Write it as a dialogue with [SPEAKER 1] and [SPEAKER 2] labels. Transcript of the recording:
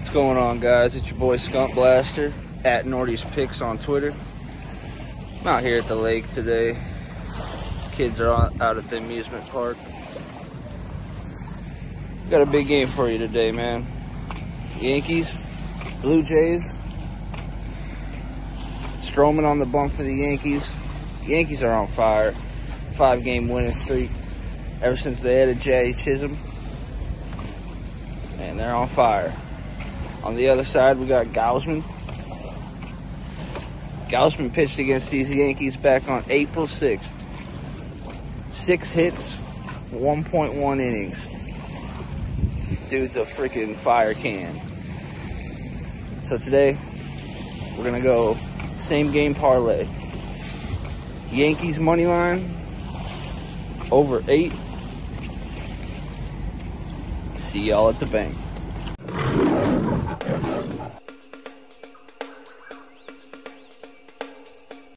[SPEAKER 1] What's going on, guys? It's your boy Skuntblaster at Nordy's Picks on Twitter. I'm out here at the lake today. Kids are out at the amusement park. Got a big game for you today, man. Yankees, Blue Jays. Stroman on the bump for the Yankees. Yankees are on fire. Five game winning streak ever since they added Jazz Chisholm. And they're on fire. On the other side, we got Gausman. Gausman pitched against these Yankees back on April 6th. Six hits, 1.1 innings. Dude's a freaking fire can. So today, we're going to go same game parlay. Yankees money line over eight. See y'all at the bank. Thank you.